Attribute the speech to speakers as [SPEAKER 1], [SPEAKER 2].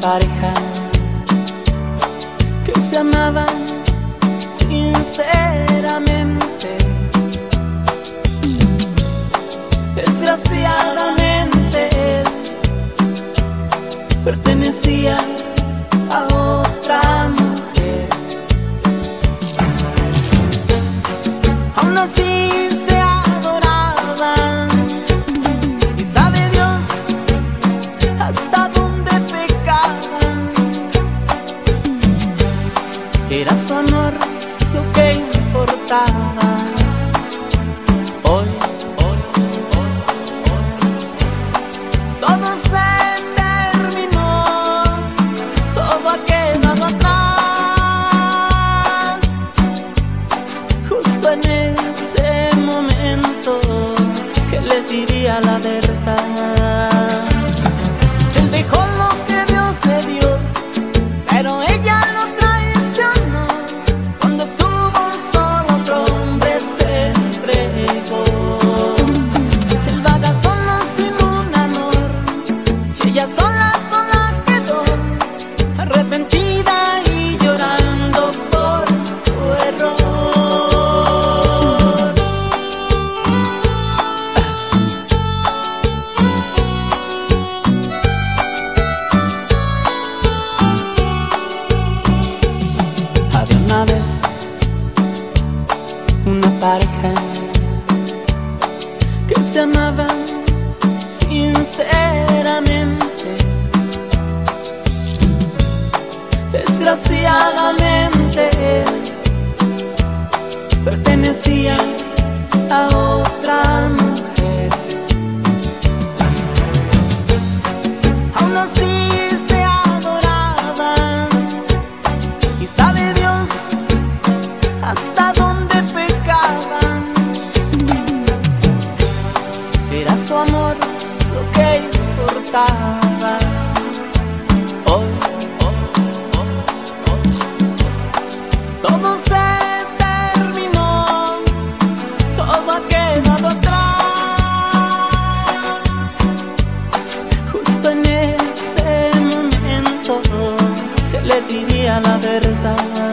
[SPEAKER 1] pareja que se amaba sinceramente. Desgraciadamente pertenecía a otra mujer. Aún así Era su amor lo que importaba. Hoy, hoy, hoy, hoy, todo se terminó, todo ha quedado atrás. Justo en ese momento que le diría la verdad. Una pareja que se amaba sinceramente. Desgraciadamente pertenecía a otra mujer. Aún así se adoraban y sabe Dios hasta Era su amor lo que importaba. Hoy, hoy, hoy, hoy, todo se terminó, todo ha quedado atrás. Justo en ese momento que le diría la verdad.